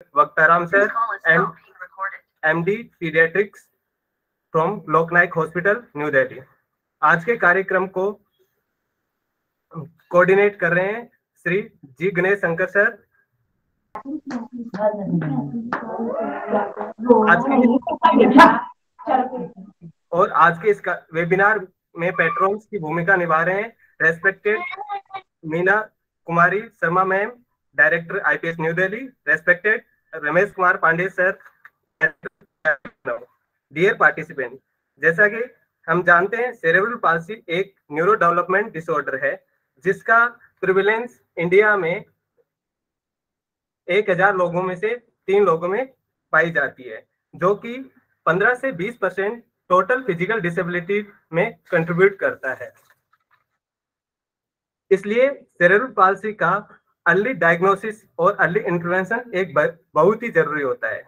Vaktaram sir and MD Pediatrics from Loknayak hospital new Delhi आज के कार्यक्रम को कोऑर्डिनेट कर रहे हैं श्री जी गणेश शंकर सर। आज के और आज के इस वेबिनार में पेट्रोन्स की भूमिका निभा रहे हैं respected Meena Kumari Sharma ma'am director IPS new Delhi respected Ramesh Kumar Pandey sir dear participant जैसा कि हम जानते हैं सेरेब्रल पाल्सी एक न्यूरो डेवलपमेंट डिसऑर्डर है, जिसका प्रिविलेंस इंडिया में एक हज़ार लोगों में से तीन लोगों में पाई जाती है, जो कि 15 से 20 परसेंट टोटल फ़िज़िकल डिसेबिलिटी में कंट्रीब्यूट करता है। इसलिए सेरेब्रल पाल्सी का अर्ली डायग्नोसिस और अर्ली इंटरवेंशन एक बहुत ही ज़रूरी होता है।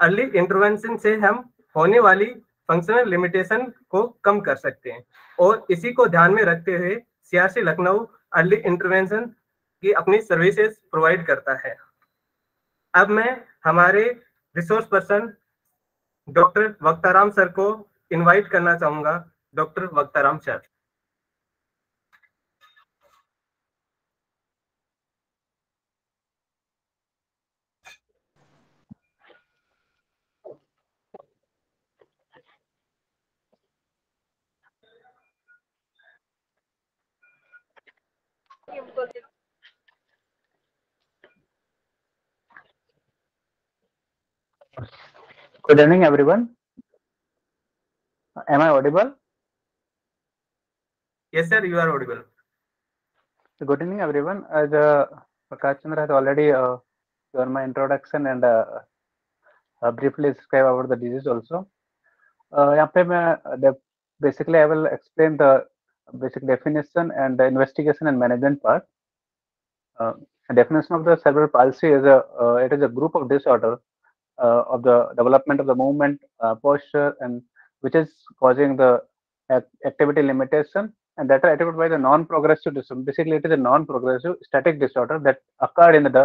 अर्ली इंटरवेंशन से हम होने वाली फंक्शनल लिमिटेशन को कम कर सकते हैं और इसी को ध्यान में रखते हुए सियासी लखनऊ अर्ली इंटरवेंशन की अपनी सर्विसेज़ प्रोवाइड करता है। अब मैं हमारे resource person doctor Vaktaram sir को इनवाइट करना चाहूँगा। Doctor Vaktaram sir Good evening, everyone. Am I audible? Yes, sir, you are audible. Good evening, everyone. As uh, Prakash Chandra has already uh, given my introduction and uh, uh, briefly described about the disease also. Uh, यहाँ पे मैं basically I will explain the basic definition and the investigation and management part. Uh, definition of the cerebral palsy is a uh, it is a group of disorder uh, uh, of the development of the movement, uh, posture, and which is causing the activity limitation, and that are attributed by the non-progressive disorder. Basically, it is a non-progressive static disorder that occurred in the de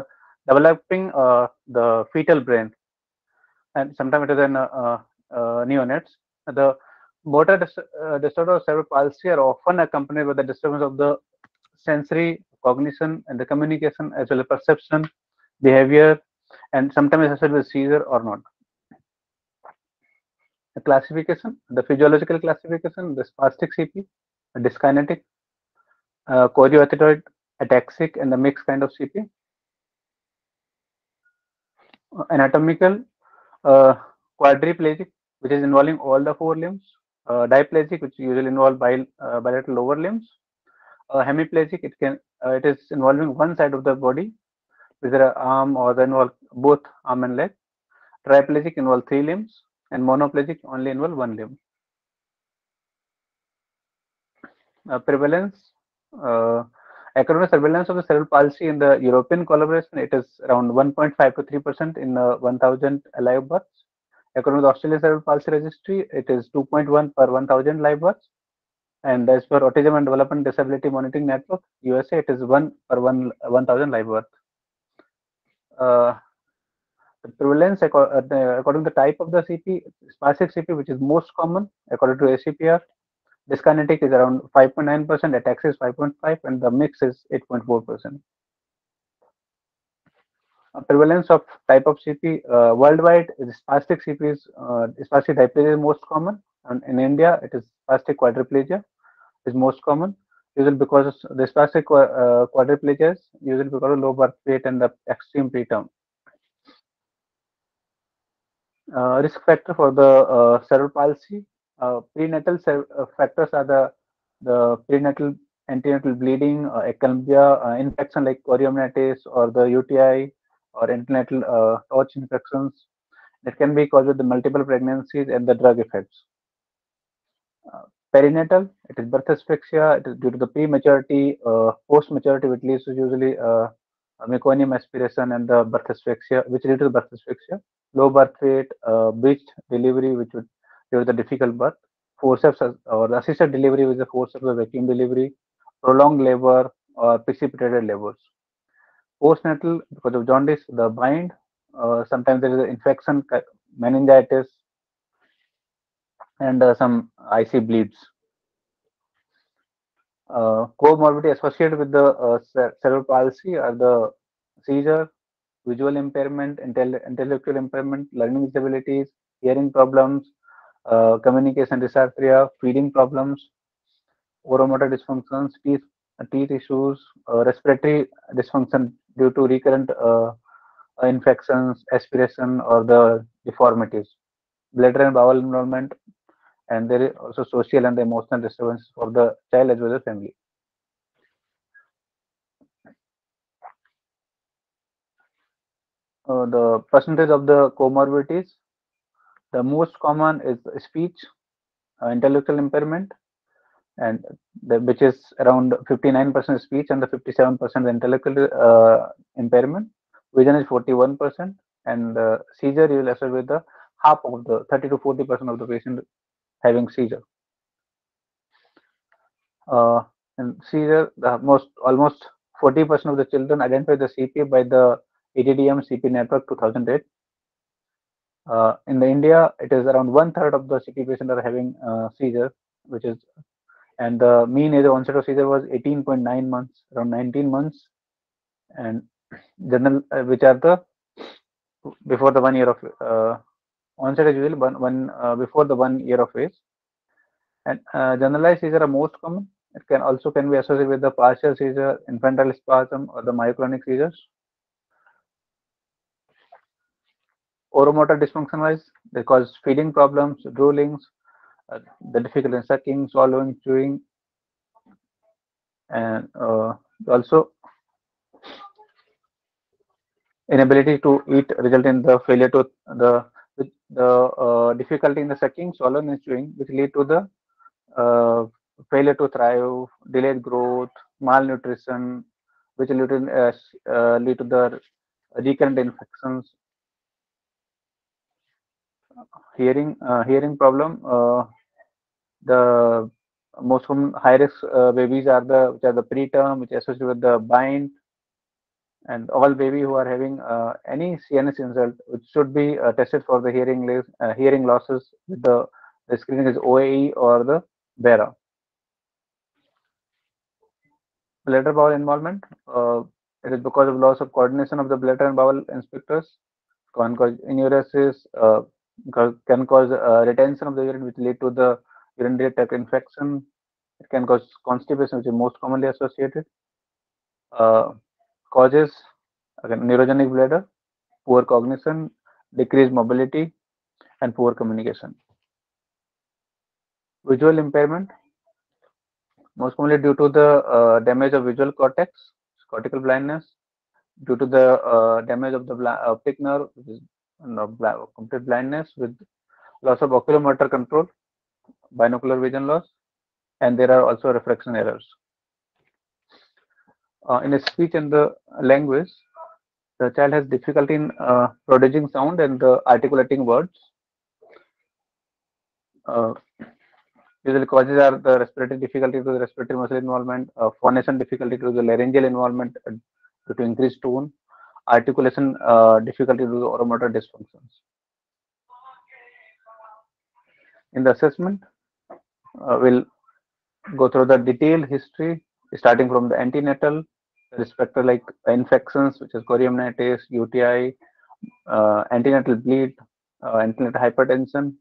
developing uh, the fetal brain, and sometimes it is in uh, uh, neonates. The motor dis disorder of cerebral palsy are often accompanied with the disturbance of the sensory, cognition, and the communication as well as perception, behavior, and sometimes associated with seizure or not. The classification, the physiological classification, the spastic CP, dyskinetic, uh, ataxic, and the mixed kind of CP. Uh, anatomical, uh, quadriplegic, which is involving all the four limbs. Uh, diplegic, which usually involve bil uh, bilateral lower limbs. Uh, hemiplegic, it can it is involving one side of the body whether arm or the involve both arm and leg. Triplegic involve three limbs and monoplegic only involve one limb. Uh, prevalence, uh, according to surveillance of the cerebral palsy in the European collaboration, it is around 1.5 to 3 percent in uh, 1,000 live births. According to the Australian Cerebral Palsy Registry, it is 2.1 per 1,000 live births. And as per Autism and Development Disability Monitoring Network, USA, it is 1 per 1 1,000 live births the prevalence according to the type of the CP, spastic CP, which is most common according to ACPR. Dyskinetic is around 5.9%, ataxia is 5.5, and the mix is 8.4%. Uh, prevalence of type of CP uh, worldwide is spastic CP is uh, spastic diplegia is most common, and in India it is spastic quadriplegia is most common usually because the spastic uh, quadriplegia is usually because of low birth weight and the extreme preterm. Uh, risk factor for the uh, cerebral palsy. Uh, prenatal factors are the the prenatal antenatal bleeding, uh, eclampsia, uh, infection like chorioamnitis or the UTI or antenatal uh, torch infections. It can be caused with the multiple pregnancies and the drug effects perinatal, it is birth asphyxia, it is due to the prematurity, uh, post-maturity, which leads to usually uh, meconium aspiration and the birth asphyxia, which leads to birth asphyxia, low birth weight, uh, breech delivery, which would give the difficult birth, forceps or assisted delivery with the forceps or vacuum delivery, prolonged labor or precipitated labors. Postnatal, because of jaundice, the bind, Uh, sometimes there is an infection, meningitis, and uh, some IC bleeds. Uh, comorbidity associated with the uh, cerebral palsy are the seizure, visual impairment, intellectual impairment, learning disabilities, hearing problems, uh, communication dysarthria, feeding problems, oromotor dysfunctions, teeth, teeth issues, uh, respiratory dysfunction due to recurrent uh, infections, aspiration, or the deformities, bladder and bowel involvement, and there is also social and emotional disturbance for the child as well as family. Uh, the percentage of the comorbidities, the most common is speech, uh, intellectual impairment, and the, which is around 59% speech and the 57% intellectual uh, impairment. Vision is 41%, and uh, seizure you will associate with the half of the 30 to 40% of the patient having seizure. Uh, and seizure, the most almost 40% of the children identify the CP by the ADDM CP network 2008. Uh, in the India, it is around one third of the CP patients are having uh, seizure, which is, and the mean age of onset of seizure was 18.9 months, around 19 months, and general, uh, which are the before the one year of uh, onset is usually one, one uh, before the one year of age. And uh, generalized seizure are most common. It can also can be associated with the partial seizure, infantile spasm, or the myoclonic seizures. Oromotor dysfunction wise, they cause feeding problems, droolings, uh, the difficulty in sucking, swallowing, chewing, and uh, also inability to eat result in the failure to the the uh, difficulty in the sucking, swallowing, and chewing, which lead to the uh, failure to thrive, delayed growth, malnutrition, which lead to, uh, uh lead to the recurrent infections. Hearing uh, hearing problem. Uh, the most common high risk babies are the which are the preterm, which associated with the bind and all baby who are having uh, any CNS insult, which should be uh, tested for the hearing uh, hearing losses with the, the screening is OAE or the BERA. Bladder bowel involvement, uh, it is because of loss of coordination of the bladder and bowel sphincters, can cause enuresis, uh, can cause uh, retention of the urine, which lead to the urinary tract infection. It can cause constipation, which is most commonly associated causes again neurogenic bladder, poor cognition, decreased mobility, and poor communication. Visual impairment, most commonly due to the uh, damage of visual cortex, cortical blindness, due to the uh, damage of the optic nerve, which is complete blindness with loss of oculomotor control, binocular vision loss, and there are also refraction errors uh, in a speech and the language, the child has difficulty in uh, producing sound and uh, articulating words. Uh, usually causes are the respiratory difficulty to the respiratory muscle involvement, uh, phonation difficulty to the laryngeal involvement due to increased tone, articulation uh, difficulty to the oromotor dysfunctions. In the assessment, uh, we'll go through the detailed history starting from the antenatal respect to like infections, which is chorioamnitis, UTI, uh, antenatal bleed, uh, antenatal hypertension,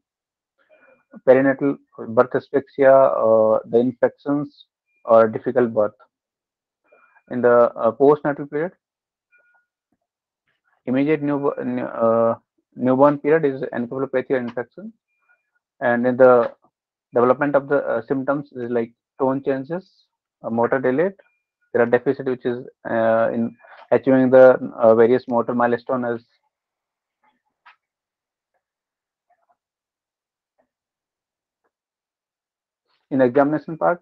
perinatal birth asphyxia, uh, the infections, or difficult birth. In the uh, postnatal period, immediate new, uh, newborn period is encephalopathy infection, and in the development of the uh, symptoms is like tone changes, motor delayed, there are deficit which is uh, in achieving the uh, various motor milestone as in examination part.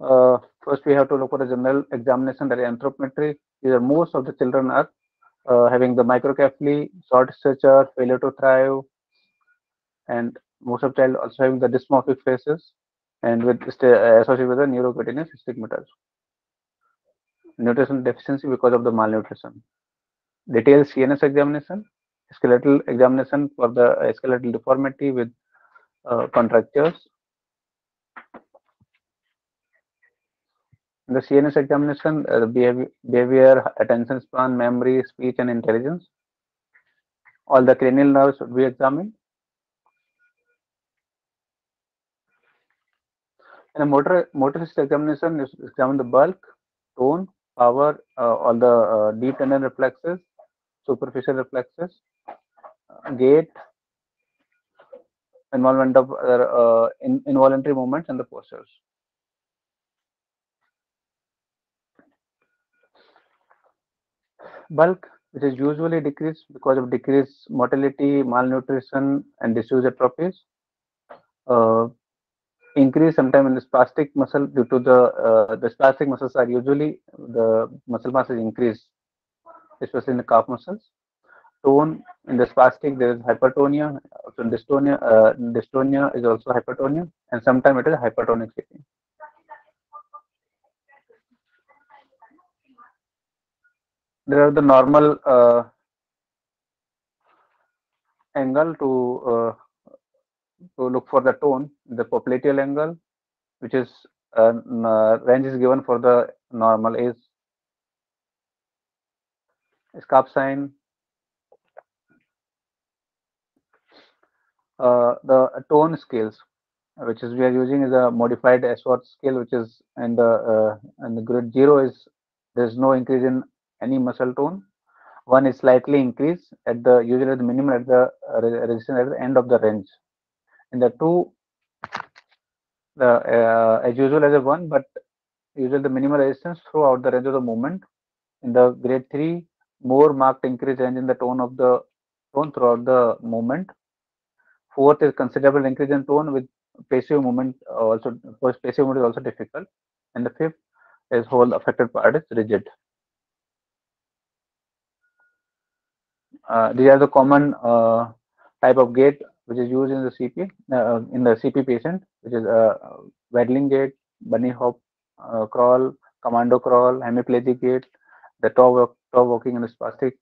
Uh, first we have to look for the general examination that is anthropometry. These are most of the children are uh, having the microcephaly short stature failure to thrive and most of the child also having the dysmorphic faces and with uh, associated with the neurocutaneous stigmatization nutrition deficiency because of the malnutrition. Detailed CNS examination, skeletal examination for the uh, skeletal deformity with uh, contractures. In the CNS examination, uh, behavior, attention span, memory, speech, and intelligence. All the cranial nerves should be examined. In a motor motorist examination, is examine the bulk, tone, power, uh, all the uh, deep tendon reflexes, superficial reflexes, uh, gait, involvement of uh, in, involuntary movements and the postures. Bulk, which is usually decreased because of decreased motility, malnutrition, and disuse atrophies. Uh, increase sometime in the spastic muscle due to the uh, the spastic muscles are usually the muscle mass is increased, especially in the calf muscles. Tone in the spastic there is hypertonia. So dystonia, uh, dystonia is also hypertonia, and sometimes it is hypertonic. There are the normal uh, angle to uh, to look for the tone, the popliteal angle, which is uh, range is given for the normal is scarf sign. Uh, the tone scales, which is we are using is a modified Ashworth scale, which is and the uh, and the grid zero is there is no increase in any muscle tone. One is slightly increased at the usually the minimum at the uh, resistance at the end of the range in the two the uh, as usual as a one but usually the minimal resistance throughout the range of the movement. In the grade 3 more marked increase range in the tone of the tone throughout the movement. Fourth is considerable increase in tone with passive movement also course passive movement is also difficult. And the fifth is whole affected part is rigid. Uh, these are the common uh, type of gait which is used in the CP uh, in the CP patient, which is uh, waddling gait, bunny hop, uh, crawl, commando crawl, hemiplegic gait, the toe, walk, toe walking in the spastic.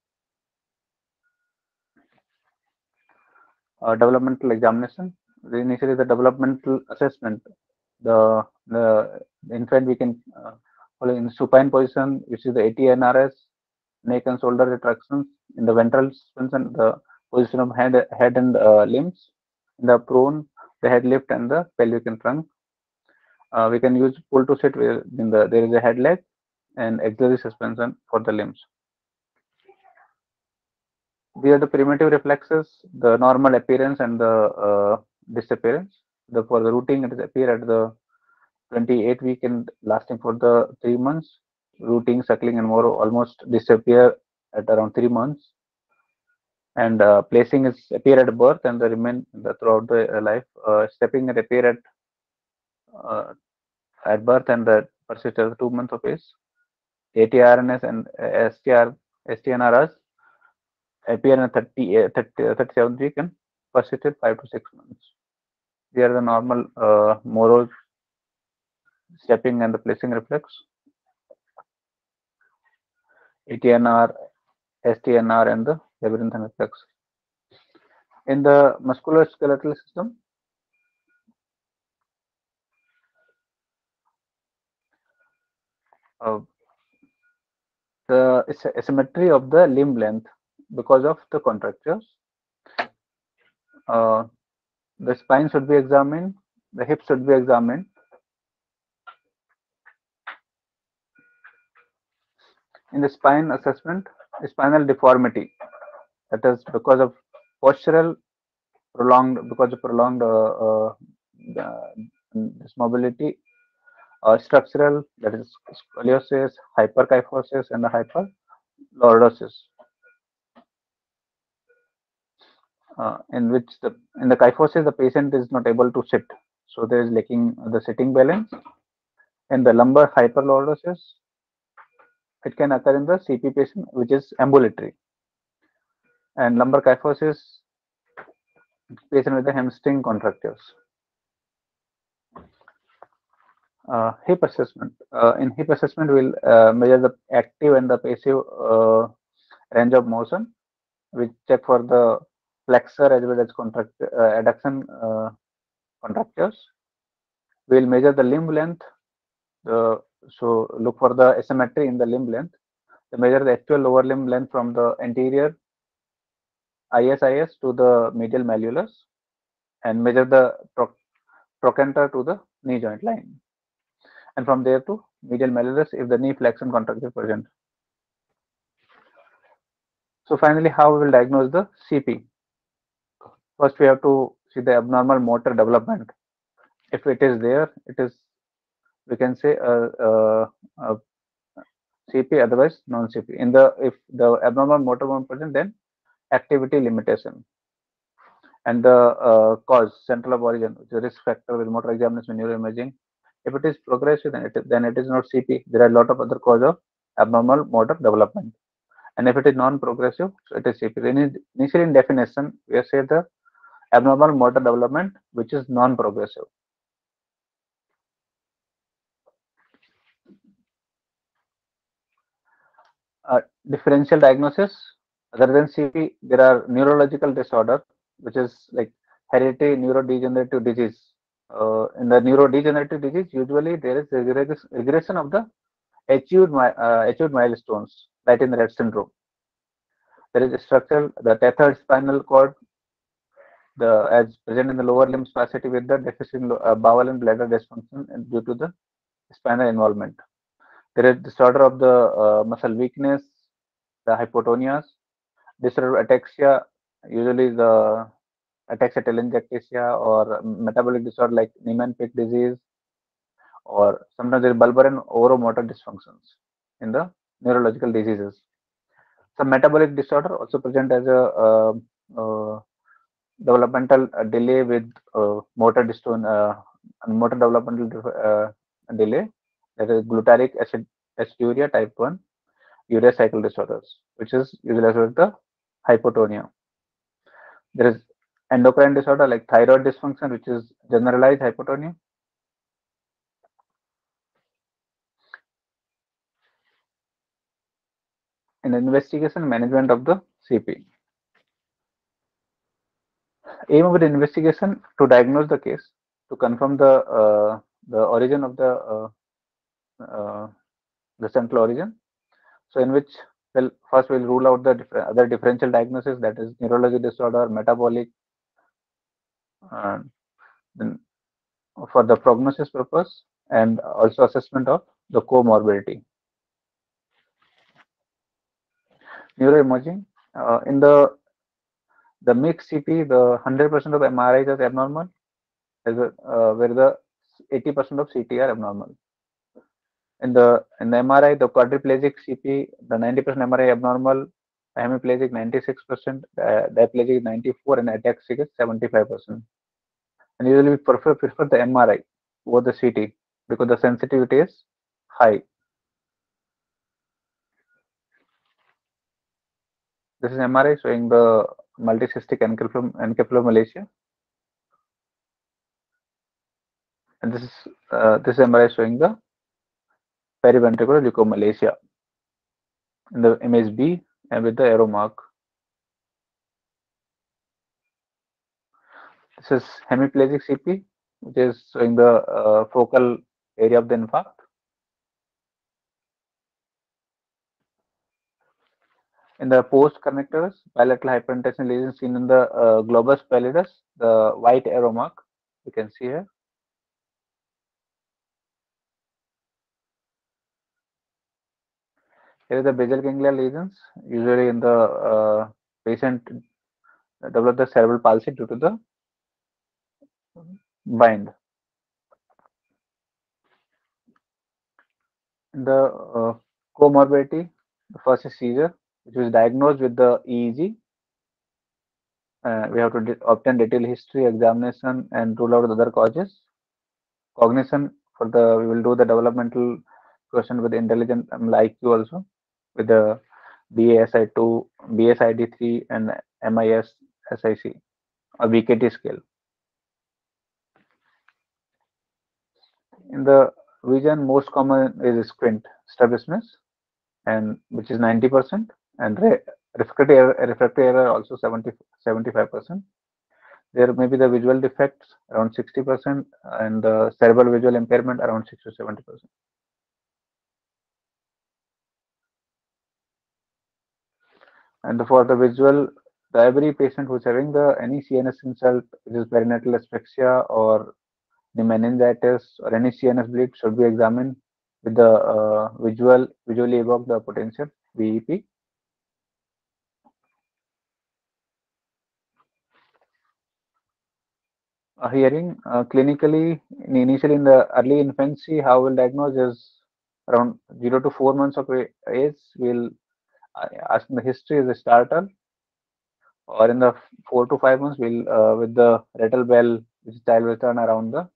Uh, developmental examination. Initially, the developmental assessment. The the infant we can uh, in supine position, which is the ATNRS, neck and shoulder retractions in the ventral suspension, the position of head, head and uh, limbs. the prone, the head lift and the pelvic and trunk. Uh, we can use pull to sit where in the there is a head leg and axillary suspension for the limbs. These are the primitive reflexes, the normal appearance and the uh, disappearance. The for the rooting, it is appear at the 28 week and lasting for the three months. Rooting, suckling, and more almost disappear at around three months and uh, placing is appear at birth and the remain the, throughout the uh, life. Uh, stepping at appear at uh, at birth and the persist as two months of age. ATRNS and STR STNRS appear in 30, 30 37 week and persisted five to six months. They are the normal uh, Moro stepping and the placing reflex. ATNR, STNR, and the labyrinthine reflex. In the musculoskeletal system, uh, the asymmetry of the limb length because of the contractures. Uh, the spine should be examined, the hips should be examined. In the spine assessment, spinal deformity. That is because of postural prolonged because of prolonged uh, uh, this mobility uh, structural that is scoliosis hyperkyphosis and the hyperlordosis uh, in which the in the kyphosis the patient is not able to sit. So there is lacking the sitting balance. In the lumbar hyperlordosis it can occur in the cp patient which is ambulatory and lumbar kyphosis patient with the hamstring contractures. Uh, hip assessment. Uh, in hip assessment, we'll uh, measure the active and the passive uh, range of motion we check for the flexor as well as contract uh, adduction uh, contractures. We'll measure the limb length. The, so look for the asymmetry in the limb length. To measure the actual lower limb length from the anterior ISIS to the medial malleolus and measure the trochanter to the knee joint line. And from there to medial malleolus if the knee flexion contraction present. So finally, how we will diagnose the CP? First, we have to see the abnormal motor development. If it is there, it is we can say a, a, a CP, otherwise non-CP. In the if the abnormal motor movement present, then activity limitation and the uh, cause central of origin, which is risk factor with motor examination, neuroimaging. If it is progressive, then it is, then it is not CP. There are a lot of other cause of abnormal motor development. And if it is non-progressive, so it is CP. Initially in definition, we say the abnormal motor development, which is non-progressive. Uh, differential diagnosis other than CP, there are neurological disorder, which is like hereditary neurodegenerative disease. Uh, in the neurodegenerative disease, usually there is regression of the achieved, uh, milestones, like in the Rett syndrome. There is a structural, the tethered spinal cord, the as present in the lower limb spasticity with the deficient uh, bowel and bladder dysfunction due to the spinal involvement. There is disorder of the uh, muscle weakness, the hypotonias, disorder of ataxia, usually the ataxia telangiectasia or metabolic disorder like Niemann-Pick disease, or sometimes there is bulbar and oromotor dysfunctions in the neurological diseases. Some metabolic disorder also present as a uh, uh, developmental delay with uh, motor dystone, uh, motor developmental uh, delay, that is glutaric acid aciduria type 1 urea cycle disorders, which is usually associated with the hypotonia. There is endocrine disorder like thyroid dysfunction, which is generalized hypotonia. In investigation management of the CP. Aim of the investigation to diagnose the case, to confirm the uh, the origin of the uh, the central origin. So in which well, first we'll rule out the different, other differential diagnosis that is neurologic disorder, metabolic, then for the prognosis purpose and also assessment of the comorbidity. Neuroimaging uh, in the the mixed CP, the 100% of MRIs is abnormal, a, uh, where the 80% of CT are abnormal in the in the MRI, the quadriplegic CP, the 90% MRI abnormal, hemiplegic 96%, uh, diplegic 94, and ataxic is 75%. And usually we prefer prefer the MRI over the CT because the sensitivity is high. This is MRI showing the multicystic encephalomalacia. And this is uh, this is MRI showing the periventricular leukomalacia in the image B and with the arrow mark. This is hemiplegic CP, which is showing the uh, focal area of the infarct. In the post connectors, bilateral hypertension lesion seen in the uh, globus pallidus, the white arrow mark you can see here. Here is the basal ganglia lesions, usually in the uh, patient develop the cerebral palsy due to the bind. The uh, comorbidity, the first is seizure, which was diagnosed with the EEG. Uh, we have to obtain detailed history, examination, and rule out the other causes. Cognition for the we will do the developmental question with intelligent um, like you also with the BASI2, BSID3, and MIS SIC or BKT scale. In the region, most common is squint strabismus, and which is 90%, and refractive error, refractory error also 70, 75%. There may be the visual defects around 60% and the cerebral visual impairment around 6 to 70%. And for the visual, the every patient who's having the any CNS insult, which is perinatal asphyxia or the meningitis or any CNS bleed should be examined with the uh, visual visually evoke the potential VEP. A hearing uh, clinically initially in the early infancy, how we'll diagnose is around zero to four months of age. We'll asking the history is a starter or in the four to five months we'll uh, with the rattle bell which child will turn around the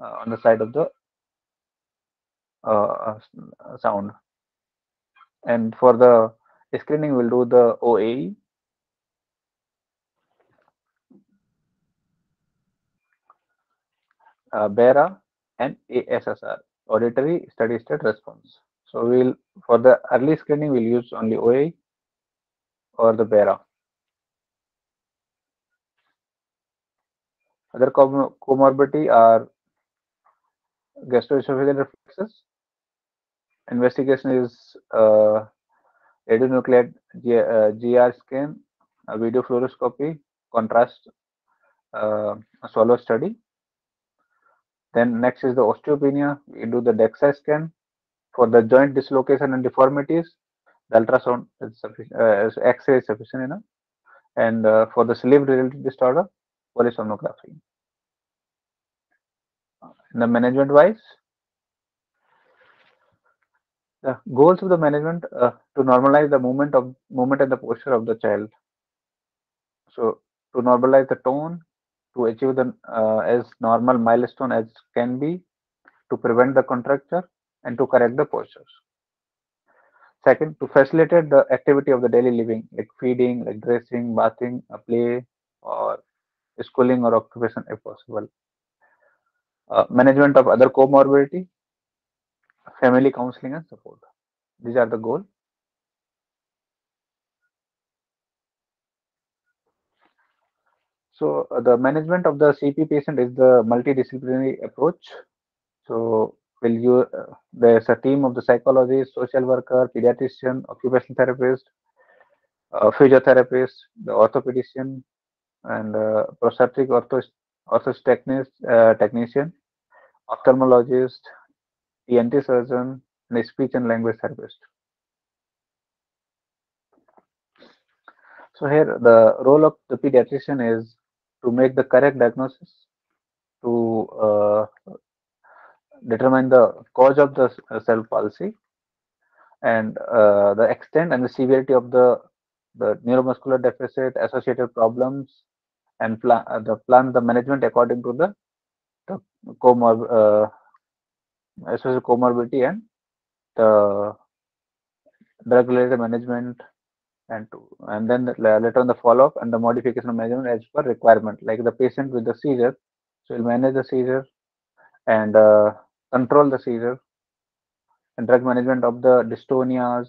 uh, on the side of the uh, sound. And for the screening we'll do the OAE uh, BERA and ASSR auditory steady state response so we'll for the early screening we'll use only OA or the BERA. Other com comorbidity are gastroesophageal refluxes. Investigation is uh, radionuclide G, uh, GR scan, video fluoroscopy, contrast uh, swallow study. Then next is the osteopenia. We do the DEXA scan, for the joint dislocation and deformities, the ultrasound is sufficient, uh, X-ray is sufficient enough. And uh, for the sleep-related disorder, polysomnography. In the management-wise, the goals of the management uh, to normalize the movement of movement and the posture of the child. So to normalize the tone, to achieve the uh, as normal milestone as can be, to prevent the contracture, and to correct the postures. Second, to facilitate the activity of the daily living, like feeding, like dressing, bathing, a play, or schooling or occupation if possible. Uh, management of other comorbidity, family counseling and support. These are the goals. So uh, the management of the CP patient is the multidisciplinary approach. So will you uh, there's a team of the psychologist social worker pediatrician occupational therapist uh, physiotherapist the orthopedician and uh, prosthetic orthos uh, technician ophthalmologist ENT surgeon and speech and language therapist. So here the role of the pediatrician is to make the correct diagnosis to uh, determine the cause of the uh, cell palsy and uh, the extent and the severity of the the neuromuscular deficit associated problems and uh, the plan the management according to the, the comor uh, associated comorbidity and the drug related management and to and then later on the follow up and the modification of management as per requirement like the patient with the seizure. So we'll manage the seizure and uh, control the seizure and drug management of the dystonias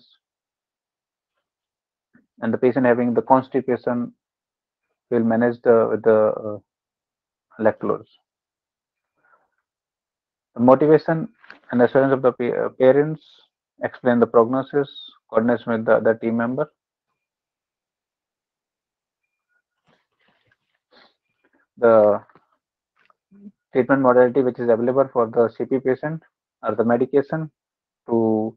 and the patient having the constipation will manage the the uh, lactulose. The motivation and assurance of the pa uh, parents explain the prognosis, coordination with the other team member. The treatment modality which is available for the CP patient or the medication to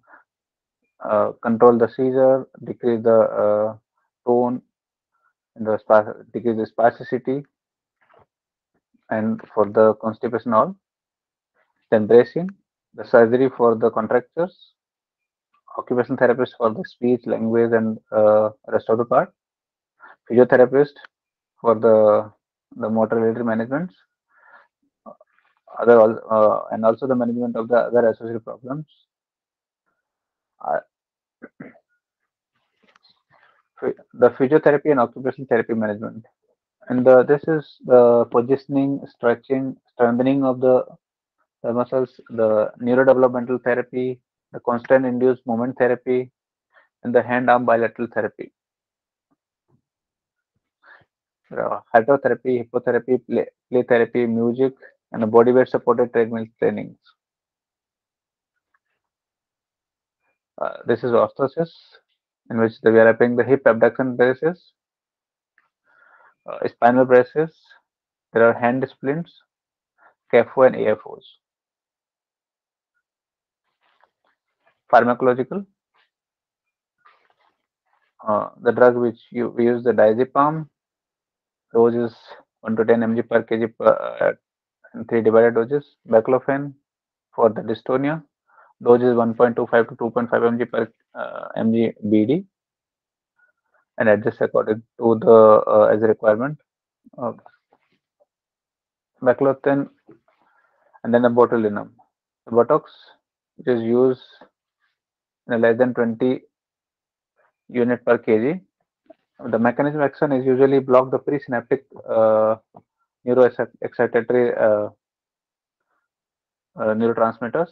uh, control the seizure, decrease the uh, tone, and the decrease the spasticity, and for the constipation all. Then bracing, the surgery for the contractures, occupational therapist for the speech, language, and uh, rest of the part, physiotherapist for the the motor related management, other uh, and also the management of the other associated problems. Uh, the physiotherapy and occupational therapy management. And the, this is the positioning, stretching, strengthening of the, the muscles, the neurodevelopmental therapy, the constraint induced movement therapy, and the hand arm bilateral therapy. uh, hydrotherapy, hippotherapy, play, play therapy, music, and body weight supported treadmill trainings. Uh, this is orthosis, in which we are applying the hip abduction braces, uh, spinal braces. There are hand splints, KAFO and AFOs. Pharmacological. Uh, the drug which you use the diazepam dose is 1 to 10 mg per kg per, uh, and three divided doses. Baclofen for the dystonia dose is 1.25 to 2.5 mg per uh, mg BD and adjust according to the uh, as a requirement. Uh, Baclofen and then the botulinum. The Botox which is used in less than 20 unit per kg. The mechanism action is usually block the presynaptic uh, neuroexcitatory uh, uh, neurotransmitters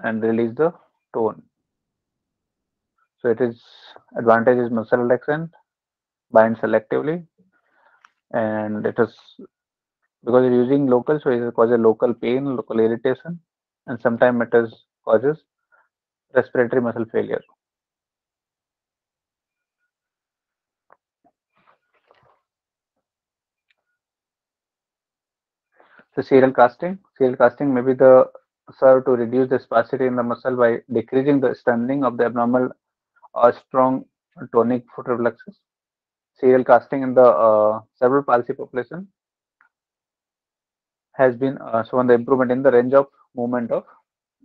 and release the tone. So it is advantage is muscle relaxant, bind selectively, and it is because you're using local, so it causes local pain, local irritation, and sometimes it is causes respiratory muscle failure. So serial casting, serial casting may be the serve to reduce the spasticity in the muscle by decreasing the strengthening of the abnormal or strong tonic foot reflexes. Serial casting in the uh, cerebral palsy population has been uh, shown the improvement in the range of movement of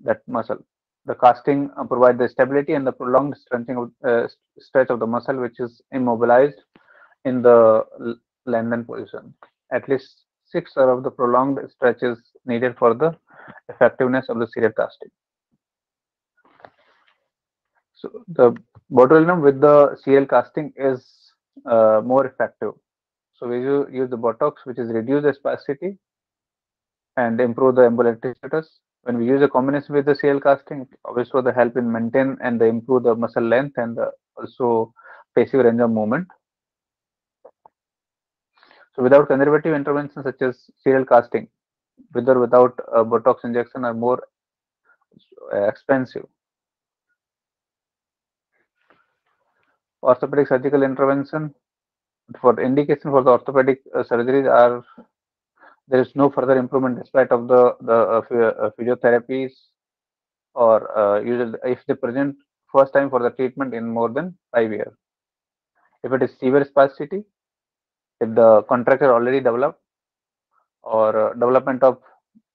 that muscle. The casting uh, provide the stability and the prolonged stretching of, uh, stretch of the muscle, which is immobilized in the lengthened position. At least six are of the prolonged stretches needed for the effectiveness of the serial casting. So the botulinum with the serial casting is uh, more effective. So we use the Botox, which is reduce the spasticity and improve the ambulatory status. When we use a combination with the serial casting, also the help in maintain and the improve the muscle length and the also passive range of movement. So without conservative interventions such as serial casting, with or without a Botox injection are more expensive. Orthopedic surgical intervention for indication for the orthopedic uh, surgeries are there is no further improvement despite of the the uh, uh physiotherapies or uh, usually if they present first time for the treatment in more than five years. If it is severe spasticity, if the contracture already developed or uh, development of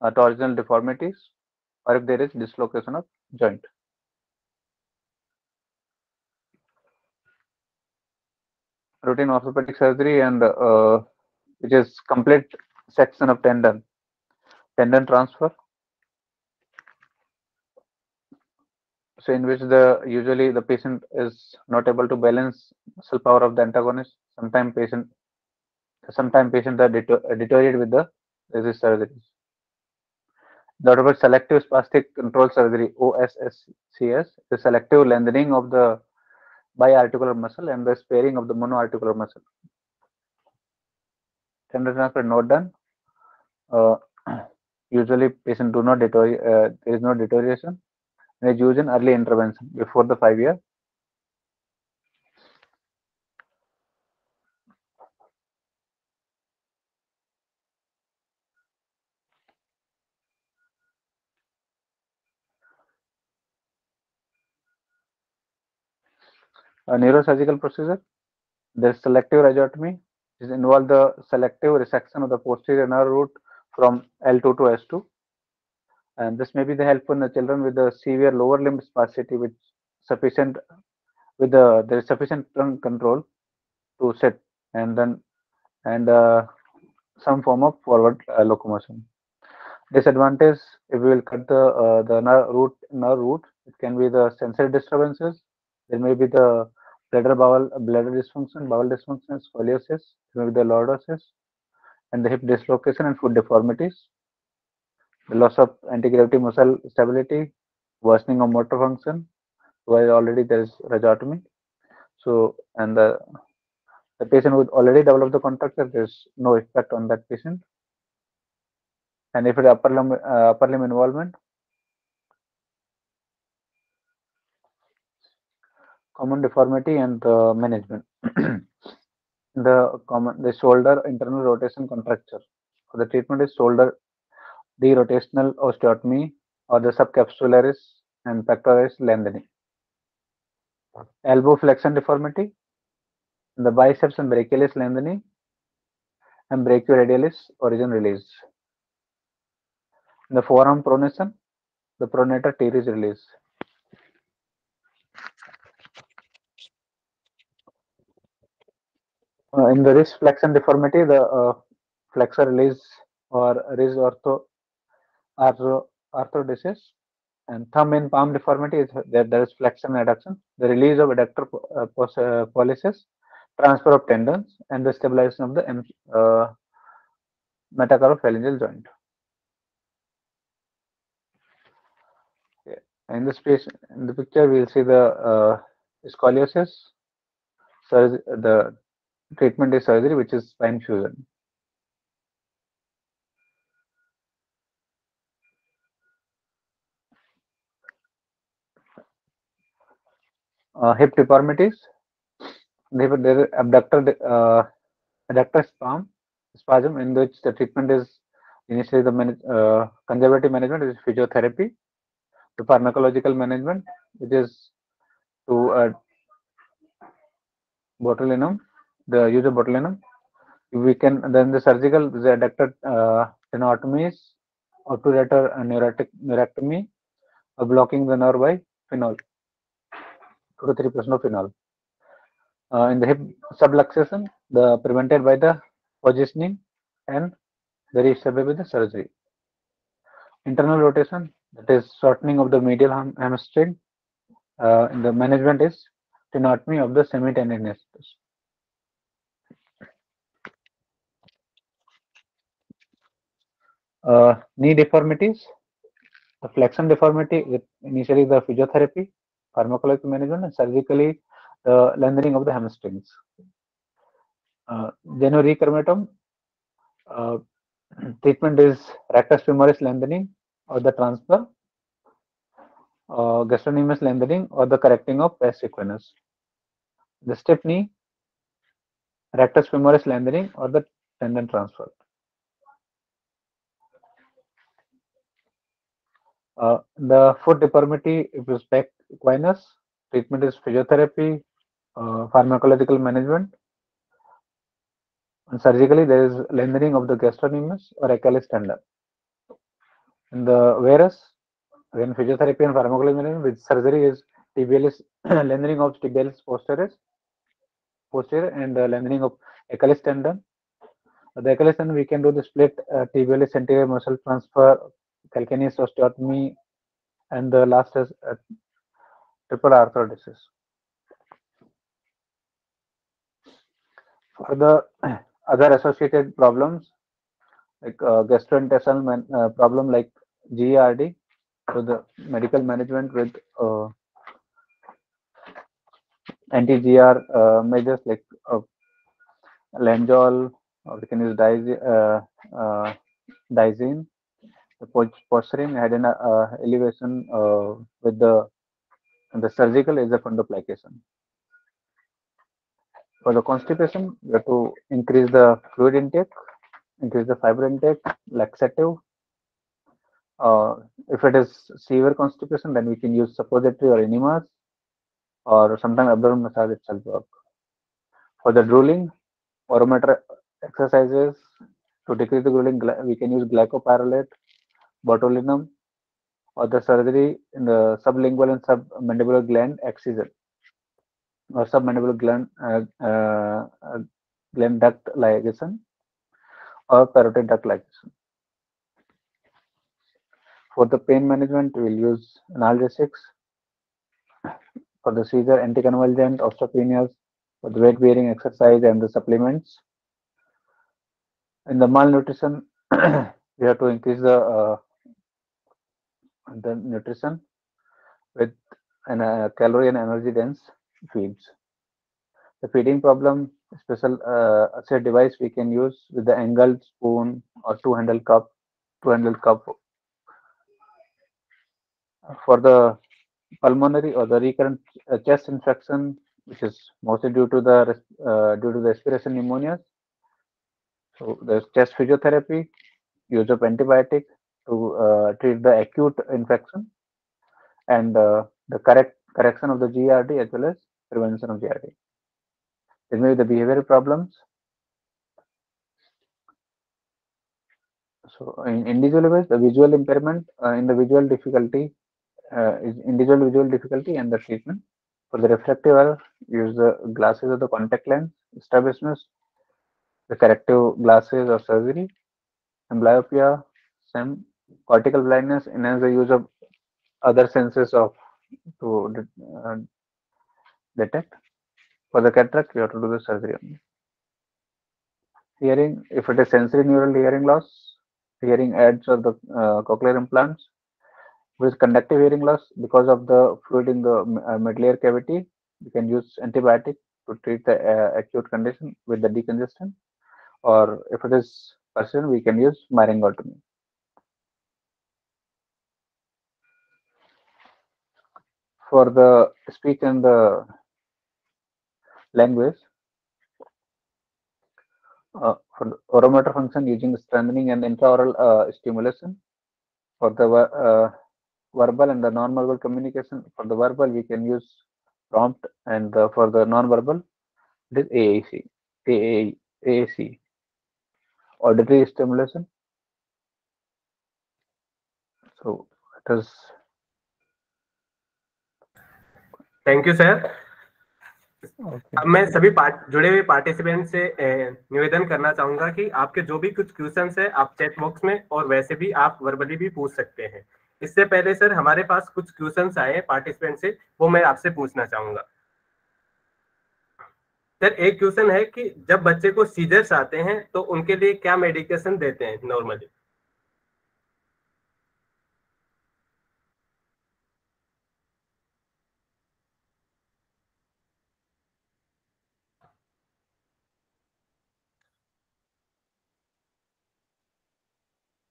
uh, torsional deformities or if there is dislocation of joint. Routine orthopedic surgery and uh, which is complete section of tendon, tendon transfer. So in which the usually the patient is not able to balance muscle power of the antagonist. Sometimes patient, sometimes patients are deteriorate with the resist surgeries. That about selective spastic control surgery, OSSCS, the selective lengthening of the biarticular muscle and the sparing of the monoarticular muscle. Tendon transfer not done. Uh, usually patient do not deteriorate, uh, there is no deterioration. And is used in early intervention before the five year a neurosurgical procedure. The selective rhizotomy is involve the selective resection of the posterior nerve root from L2 to S2. And this may be the help in the children with the severe lower limb spasticity with sufficient with the there is sufficient trunk control to sit and then and uh, some form of forward uh, locomotion. Disadvantage if we will cut the uh, the nerve root nerve root, it can be the sensory disturbances. There may be the bladder bowel bladder dysfunction, bowel dysfunction, scoliosis, maybe the lordosis, and the hip dislocation and foot deformities, the loss of anti-gravity muscle stability, worsening of motor function, while already there is rhizotomy. So, and the the patient would already develop the contracture, there's no effect on that patient. And if it upper limb, uh, upper limb involvement, common deformity and uh, management. the common the shoulder internal rotation contracture. So the treatment is shoulder derotational osteotomy or the subscapularis and pectoralis lengthening. Elbow flexion deformity, the biceps and brachialis lengthening, and brachioradialis origin release. The forearm pronation, the pronator teres release. Uh, in the wrist flexion deformity, the uh, flexor release or wrist ortho arthro, arthrodesis and thumb and palm deformity is that there is flexion adduction, the release of adductor uh, uh, transfer of tendons, and the stabilization of the uh, metacarpophalangeal joint. In this case, in the picture, we'll see the uh, scoliosis. So the treatment is surgery, which is spine fusion. Uh, hip deformities. There is abductor uh, spasm, spasm in which the treatment is initially the manage, uh, conservative management is physiotherapy, the pharmacological management, which is to uh, botulinum the botulinum. We can then the surgical the adductor uh, tenotomies, obturator neurotic neurectomy, or blocking the nerve by phenol, two to three percent of phenol. Uh, in the hip subluxation, the prevented by the positioning and the restored by the surgery. Internal rotation, that is shortening of the medial ham hamstring. Uh, in the management is tenotomy of the semitendinosus. Uh, knee deformities, the flexion deformity with initially the physiotherapy, pharmacological management, and surgically the lengthening of the hamstrings. Uh, Genu uh, treatment is rectus femoris lengthening or the transfer, uh, gastrocnemius lengthening or the correcting of pes equinus. The stiff knee, rectus femoris lengthening or the tendon transfer. Uh, the foot deformity, you spec equinus, treatment is physiotherapy, uh, pharmacological management. And surgically, there is lengthening of the gastrocnemius or Achilles tendon. In the varus, when physiotherapy and pharmacological management with surgery is tibialis lengthening of tibialis posterior, posterior and uh, lengthening of Achilles tendon. The Achilles tendon, we can do the split uh, tibialis anterior muscle transfer calcaneus osteotomy, and the last is uh, triple arthrodesis. For the other associated problems, like uh, gastrointestinal man, uh, problem like GERD, so the medical management with uh, anti-GR uh, measures like uh, Lanzol, or we can use Dizine, the posturing had an uh, elevation uh, with the the surgical is a fundoplication. For the constipation, we have to increase the fluid intake, increase the fiber intake, laxative. Uh, if it is severe constipation, then we can use suppository or enemas, or sometimes abdominal massage itself work. For the drooling, oromotor exercises to decrease the drooling, we can use glycopyrrolate botulinum or the surgery in the sublingual and submandibular gland excision or submandibular gland uh, uh, gland duct ligation or parotid duct ligation. For the pain management, we will use analgesics. For the seizure, anticonvulsant, osteopenias, for the weight bearing exercise and the supplements. In the malnutrition, we have to increase the uh, the nutrition with an uh, calorie and energy dense feeds. the feeding problem, special uh, say device we can use with the angled spoon or two handle cup, two handle cup. For the pulmonary or the recurrent uh, chest infection, which is mostly due to the uh, due to the aspiration pneumonia. So there's chest physiotherapy, use of antibiotic to uh, treat the acute infection, and uh, the correct correction of the GRD as well as prevention of GRD. There may be the behavioral problems. So in individual ways, the visual impairment uh, in the visual difficulty uh, is individual visual difficulty and the treatment. For the refractive error, use the glasses or the contact lens establishment, the corrective glasses or surgery, amblyopia, some cortical blindness, enhance the use of other senses of to uh, detect. For the cataract, you have to do the surgery only. Hearing, if it is sensorineural hearing loss, hearing aids or the uh, cochlear implants, with conductive hearing loss because of the fluid in the uh, middle ear cavity, we can use antibiotic to treat the uh, acute condition with the decongestant. Or if it is persistent, we can use myringotomy. For the speech and the language, uh, for oromotor function using strengthening and intraoral uh, stimulation. For the uh, verbal and the non-verbal communication, for the verbal we can use prompt and uh, for the non-verbal it is AAC, AAC, AAC, auditory stimulation. So it is. Thank you sir अब मैं सभी part जुड़े हुए participant से निवेदन करना चाहूँगा कि आपके जो भी कुछ क्वेश्चन है आप चैट बॉक्स में और वैसे भी आप वर्बली भी पूछ सकते हैं। इससे पहले सर हमारे पास कुछ क्वेश्चन आए हैं पार्टिसिपेंट से वो मैं आपसे पूछना चाहूँगा। सर एक क्वेश्चन है कि जब बच्चे को सीजर्स आते हैं तो उनके लिए क्या मेडिकेशन देते हैं normally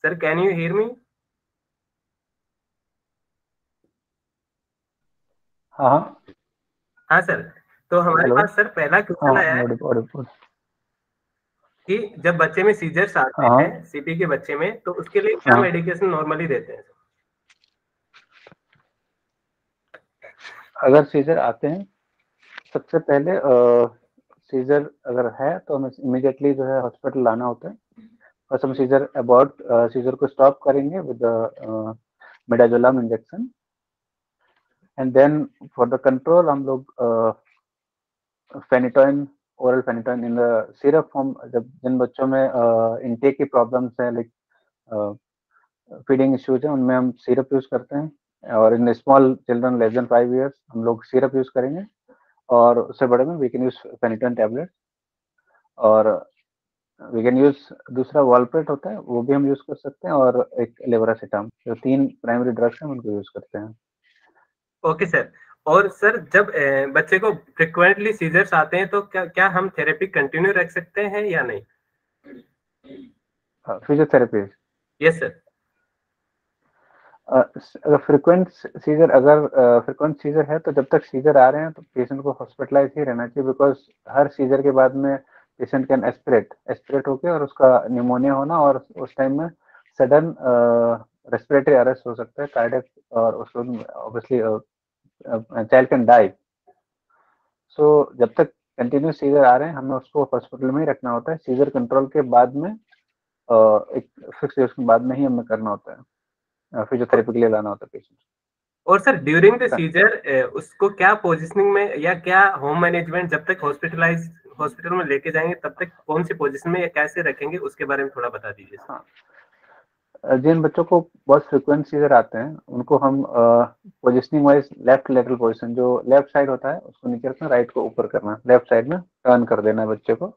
sir can you hear me हाँ हाँ सर तो हमारे. पास सर पहला क्वेश्चन आया है audible, audible. कि जब बच्चे में सीजर्स आते हाँ। हैं सीपी के बच्चे में तो उसके लिए क्या हाँ। मेडिकेशन नॉर्मली देते हैं अगर सीजर आते हैं सबसे पहले आ, सीजर अगर है तो हमें इमिडिएटली जो है हॉस्पिटल लाना होता है custom seizure about uh, seizure ko stop karenge with the uh, midazolam injection and then for the control hum log uh, phenytoin oral phenytoin in the syrup form जब जिन बच्चों में इनटेक की problems हैं like feeding issues हैं उनमें हम syrup use करते हैं और in small children less than five years हम लोग सिरप यूज़ करेंगे और उससे बड़े में we can use phenytoin tablet और वी कैन यूज़ दूसरा वॉलप्रेट होता है वो भी हम यूज़ कर सकते हैं और एक लेवरासिटाम जो तीन प्राइमरी ड्रग्स हैं उनको यूज़ करते हैं। ओके सर और सर जब बच्चे को फ्रिक्वेंटली सीजर्स आते हैं तो क्या क्या हम थेरेपी कंटिन्यू रख सकते हैं या नहीं? फिजियोथेरेपी यस सर अगर फ्रिक्वेंट सीजर अगर फ्रिक्वेंट सीजर है तो जब तक सीजर आ रहे हैं तो पेशेंट को हॉस्पिटलाइज ही रहना चाहिए बिकॉज़ हर सीजर के बाद में पेशेंट कैन एस्पिरेट एस्पिरेट होके और उसका न्यूमोनिया होना और उस टाइम में सडन रेस्पिरेटरी अरेस्ट हो सकता है कार्डियक और obviously child can die so जब तक कंटिन्यू सीजर आ रहे हैं हमें उसको हॉस्पिटल में ही रखना होता है। सीजर कंट्रोल के बाद में uh, एक फिक्स ईयर्स के बाद में ही हमें करना होता है। फिजियोथेरेपी के लिए लाना होता है पेशेंट और सर ड्यूरिंग द सीजर उसको क्या पोजीशनिंग में या क्या होम मैनेजमेंट जब तक हॉस्पिटलाइज हॉस्पिटल में लेके जाएँगे, तब तक कौन सी पोजीशन में या कैसे रखेंगे, उसके बारे में थोड़ा बता दीजिए हाँ। जिन बच्चों को बहुत फ्रिक्वेंट सीजर आते हैं, उनको हम positioning wise left lateral position जो लेफ़्ट साइड होता है, उसको नीचे रखना राइट को ऊपर करना। लेफ़्ट साइड में टर्न कर देना है बच्चे को।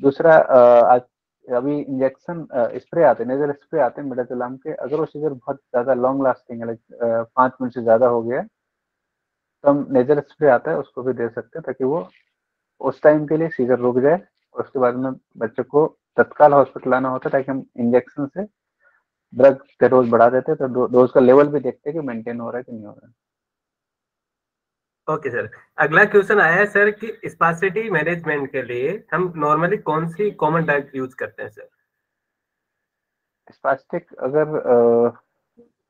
दूसरा आज, अभी इंजेक्शन स्प्रे आते हैं। नेजर स्प्रे आते हैं मिडाजोलाम के, अगर वो सीजर बहुत ज़्यादा लॉन्ग लास्टिंग है पाँच मिनट से ज़्यादा हो गया तो हम नेजर स्प्रे आता है, उसको भी दे सकते हैं, ताकि वो उस टाइम के लिए सीजर रुक जाए और उसके बाद में बच्चे को तत्काल हॉस्पिटल आना होता है ताकि हम इंजेक्शन से ड्रग का डोज बढ़ा देते तो डोज का लेवल भी देखते कि मेंटेन हो रहा है कि नहीं हो रहा है। ओके सर अगला क्वेश्चन आया है सर कि स्पासिटी मैनेजमेंट के लिए हम नॉर्मली कौन सी कॉमन ड्रग यूज़ करते हैं सर स्पास्टिक अगर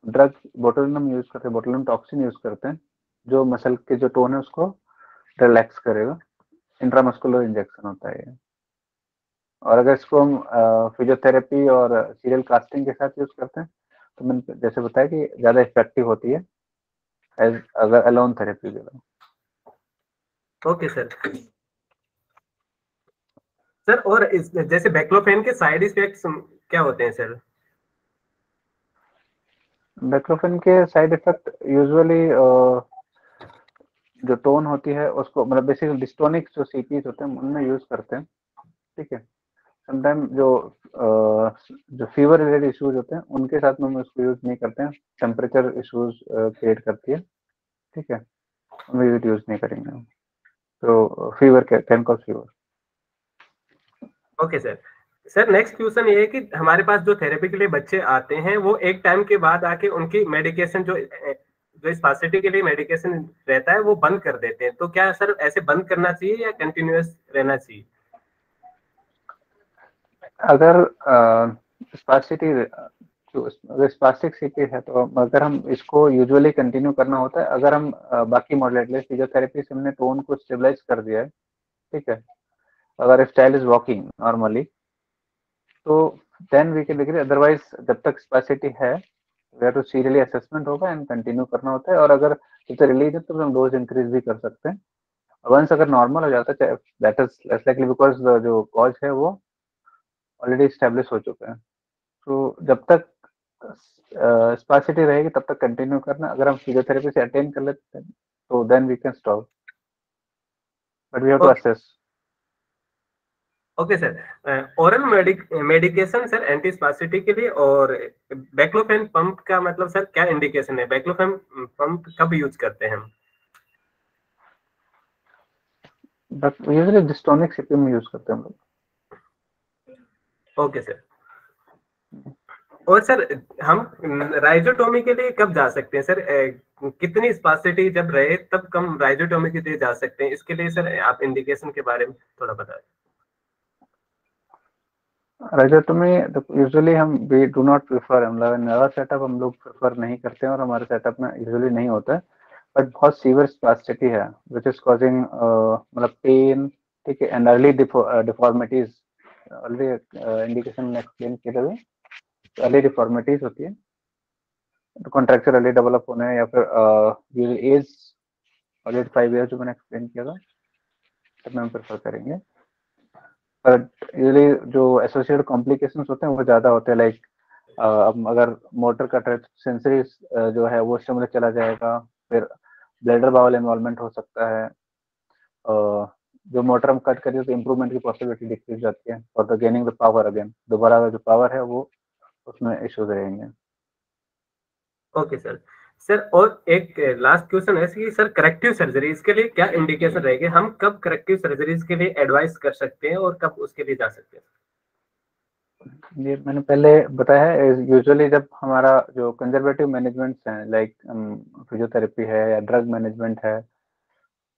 ड्रग बोटुलिनम यूज़ करते हैं बोटुलिनम टॉक्सिन यूज़ करते हैं जो मसल के जो टोन है उसको रिलैक्स करेगा। इंट्रामस्कुलर इंजेक्शन होता है ये। और अगर इसको हम फिजियोथेरेपी और सीरियल कास्टिंग के साथ यूज़ करते हैं तो मैंने जैसे बताया कि ज़्यादा इफ़ेक्टिव होती है एज अगर अलोन थेरेपी के ओके सर सर और इस जैसे बैक्लोफेन के साइड इफेक्ट्स क्या होते हैं सर बैक्लोफेन के साइड इफ़ेक्ट यूजुअली जो टोन होती है, उसको मतलब बेसिकली डिस्टोनिक जो सीपीज होते हैं, उनमें यूज़ करते हैं, ठीक है? समटाइम जो जो फीवर रिलेटेड इश्यूज़ होते हैं, उनके साथ में उसको यूज़ नहीं करते हैं। टेम्परेचर इश्यूज़ क्रिएट करती है, ठीक है? हम यूज़ नहीं करेंगे तो fever can cause fever okay sir sir next question ये है कि हमारे पास जो थेरेपी के लिए बच्चे आते हैं, वो एक टाइम के बाद आके उनकी मेडिकेशन जो जो स्पासिटी के लिए मेडिकेशन रहता है, वो बंद कर देते हैं। तो क्या सर, ऐसे बंद करना चाहिए या कंटिन्यूस रहना चाहिए? अगर स्पासिटी जो अगर स्पास्टिक सीपी है तो अगर हम इसको यूजुअली कंटिन्यू करना होता है। अगर हम बाकी मॉडलेट फिजियोथेरेपी से हमने टोन को स्टेबलाइज कर दिया है, ठीक है? अगर स्टाइल इज़ वॉकिंग नॉर्मली तो then we can degree otherwise जब तक स्पासिटी है वे टू सीरियली असेसमेंट होगा एंड कंटिन्यू करना होता है और अगर तक रिलीज़ है तो हम डोज इंक्रीज भी कर सकते हैं। वंस अगर नॉर्मल हो जाता है that is less likely because जो कॉज है वो ऑलरेडी स्टेब्लिश हो चुका है। तो जब तक स्पासिटी रहेगी तब तक कंटिन्यू करना। अगर हम फिजियोथेरेपी से अटेंड कर लेते हैं तो then we can stop but we have to assess okay sir oral medication sir anti spasticity के लिए और बैक्लोफेन पंप का मतलब सर क्या इंडिकेशन है? बैक्लोफेन पंप कब यूज़ करते हैं हम? यूजुअली डिस्टोनिक सीपी में यूज़ करते हैं हम लोग। ओके सर और सर हम राइजोटोमी के लिए कब जा सकते हैं सर कितनी स्पासिटी जब रहे तब कम राइजोटोमी के लिए जा सकते हैं? इसके लिए सर आप इंडिकेशन के बारे में थोड़ा बताएँ। राइजोटोमी यूजुअली हम वी डू नॉट प्रेफर लोग, नया सेटअप हम लोग प्रेफर नहीं करते हैं और हमारे सेटअप में यूजुअली नहीं होता बट बहुत सीवियर स्पासिटी है विच इज़ कॉजिंग मतलब पेन ठीक है and early deformities already indication में एक्सप्लेन किया था अर्ली डिफॉर्मिटीज होती है। तो कॉन्ट्रेक्चर अर्ली डेवलप होना है या फिर एज ऑलरेडी फाइव ईयर जो मैंने एक्सप्लेन किया था, तब हम प्रेफर करेंगे। बट यूजली जो एसोसिएटेड कॉम्प्लिकेशंस होते हैं, वो ज़्यादा होते हैं लाइक अब अगर मोटर का सेंसरी जो है, वो स्टिमुलेट चला जाएगा, फिर ब्लडर बावल इन्वॉल्वमेंट हो सकता है जो मोटर हम कट करिए तो इम्प्रूवमेंट की पॉसिबिलिटी डिक्रीज जाती है, और the gaining the power again दोबारा जो पावर है, वो उसमें इश्यूज़ रहेंगे। ओके सर सर और एक लास्ट क्वेश्चन है, कि सर करेक्टिव सर्जरीज के लिए क्या इंडिकेशन रहेगी? हम कब करेक्टिव सर्जरीज के लिए एडवाइस कर सकते हैं और कब उसके लिए जा सकते हैं? ये मैंने पहले बताया है यूजुअली जब हमारा जो कंजर्वेटिव मैनेजमेंट है लाइक फिजियोथेरेपी है या ड्रग मैनेजमेंट है,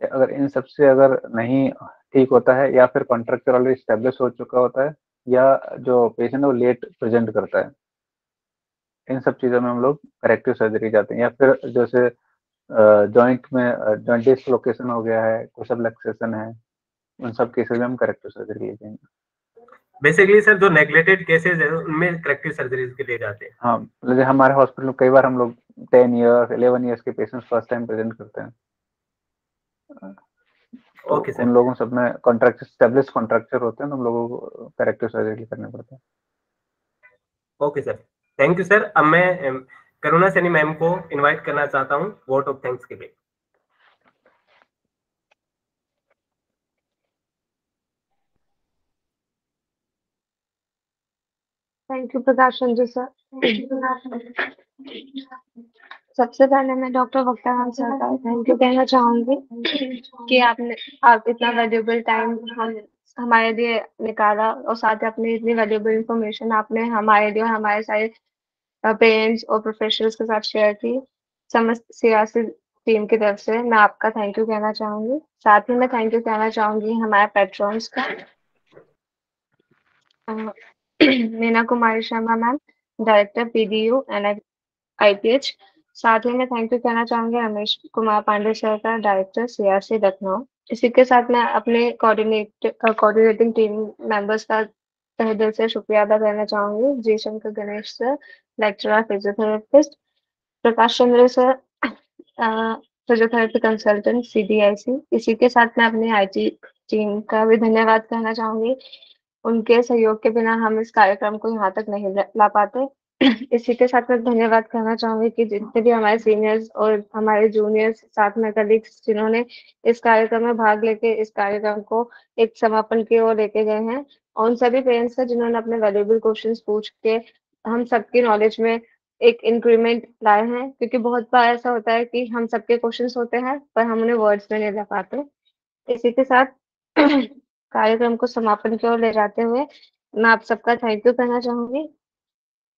अगर इन सबसे अगर नहीं ठीक होता है या फिर कॉन्ट्रेक्टर ऑलरेडी स्टेब्लिश हो चुका होता है, या जो पेशेंट है वो लेट प्रेजेंट करता है इन सब चीज़ों में हम लोग करेक्टिव सर्जरी जाते हैं। या फिर जैसे जॉइंट में जॉइंट डिसलोकेशन हो गया है कुछ लक्सेशन है उन सब केसेस में हम करेक्टिव सर्जरी ले जाएँगे बेसिकली सर जो नेग्लेक्टेड केसेस है उनमें करेक्टिव सर्जरी के लिए जाते हैं। हाँ जैसे हमारे हॉस्पिटल में कई बार हम लोग टेन ईयर्स इलेवन ईयर्स के पेशेंट्स फ़र्स्ट टाइम प्रेजेंट करते हैं। ओके तो उन लोगों सब में कॉन्ट्रैक्ट स्टेब्लिश कॉन्ट्रैक्चर होते हैं तो हम लोगों को करेक्टिव सर्जरी करने पड़ते हैं। Okay sir thank you sir अब मैं करुणा सैनी मैम को इनवाइट करना चाहता हूँ वोट ऑफ़ थैंक्स के लिए। Thank you, Prakash Chandra sir. सबसे पहले मैं डॉक्टर वक्ताराम सर का थैंक यू कहना चाहूँगी कि आपने आप इतना वैल्यूएबल टाइम हम हमारे लिए निकाला और साथ ही अपनी इतनी वैल्यूएबल इंफॉर्मेशन आपने हमारे लिए और हमारे सारे पेरेंट्स और प्रोफेशनल्स के साथ शेयर की। समस्त सियासी टीम की तरफ़ से मैं आपका थैंक यू कहना चाहूँगी। साथ ही मैं थैंक यू कहना चाहूँगी हमारे पेट्रॉन्स का। Meena Kumari Sharma ma'am director PDU and IPH साथ ही मैं थैंक यू कहना चाहूँगी रमेश कुमार पांडे सर का डायरेक्टर सीआरसी लखनऊ। इसी के साथ मैं अपने कोऑर्डिनेट कोऑर्डिनेटिंग टीम मेंबर्स का तहे दिल से शुक्रिया अदा करना चाहूँगी। G Shankar Ganesh sir lecturer physiotherapist Prakash Chandra sir physiotherapy consultant CDIC इसी के साथ मैं अपनी आईटी टीम का भी धन्यवाद कहना चाहूँगी। उनके सहयोग के बिना हम इस कार्यक्रम को यहाँ तक नहीं ला पाते। इसी के साथ मैं धन्यवाद कहना चाहूँगी कि जितने भी हमारे सीनियर्स और हमारे जूनियर्स साथ में कलीग्स जिन्होंने इस कार्यक्रम में भाग लेके इस कार्यक्रम को एक समापन की ओर लेके गए हैं, और उन सभी पेरेंट्स का जिन्होंने अपने वैल्यूबल क्वेश्चंस पूछ के हम सबकी नॉलेज में एक इंक्रीमेंट लाए हैं, क्योंकि बहुत बार ऐसा होता है कि हम सबके क्वेश्चन होते हैं, पर हम उन्हें वर्ड्स में नहीं ला पाते। इसी के साथ कार्यक्रम को समापन की ओर ले जाते हुए मैं आप सबका थैंक यू कहना चाहूँगी।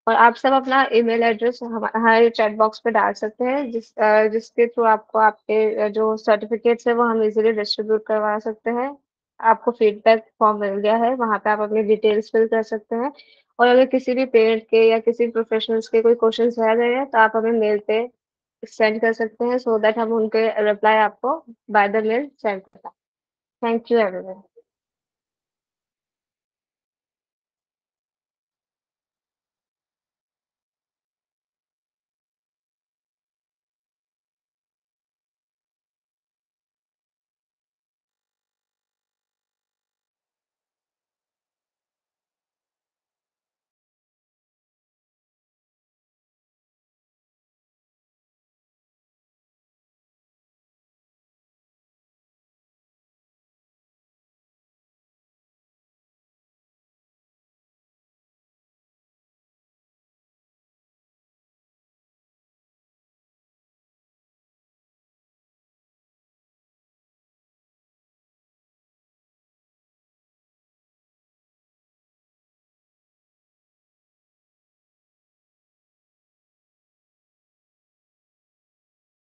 और आप सब अपना ईमेल एड्रेस हमारे चैट बॉक्स पे डाल सकते हैं, जिस जिसके थ्रू आपको आपके जो सर्टिफिकेट्स है वो हम इजीली डिस्ट्रीब्यूट करवा सकते हैं। आपको फीडबैक फॉर्म मिल गया है, वहाँ पे आप अपनी डिटेल्स फिल कर सकते हैं। और अगर किसी भी पेरेंट के या किसी प्रोफेशनल्स के कोई क्वेश्चन रह गए हैं तो आप हमें मेल पे सेंड कर सकते हैं सो so दैट हम उनके रिप्लाई आपको बाय द मेल सेंड करता थैंक यू एवरीवन